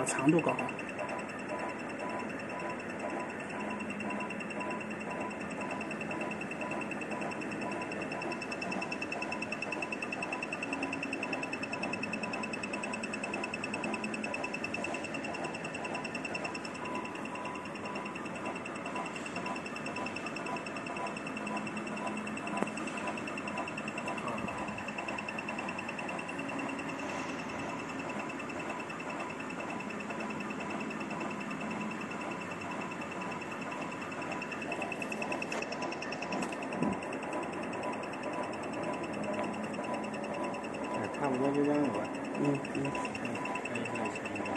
把长度搞好差不多就这样吧。嗯嗯嗯，可以可以。